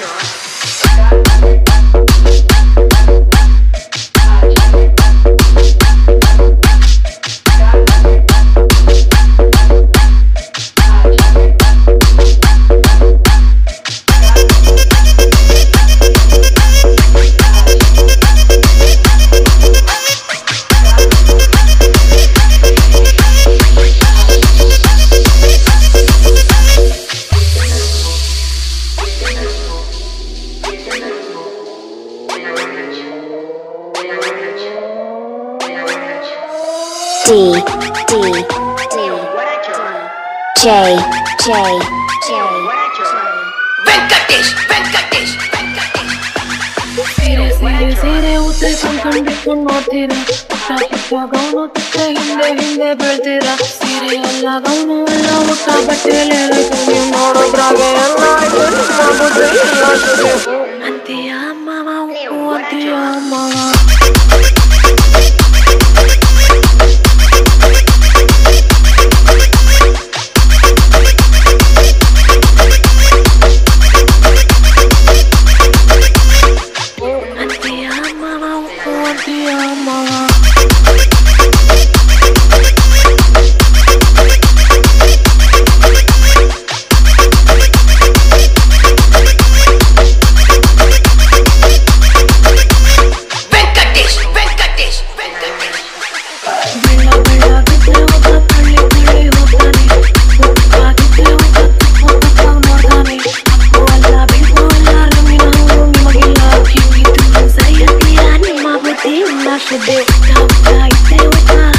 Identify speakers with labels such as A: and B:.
A: Doctor.
B: D D D J J J
A: Venkatesh
C: Venkatesh
D: धीरे धीरे उसे कम ठंडे सुनो तेरा उठा उठा गानो तुझे हिंदे हिंदे बढ़ तेरा सीरे अल्लाह गानो अल्लाह उठा बटे ले रे तुम्हें मोड़ो ब्रागे अल्लाह इतना Don't stay with us.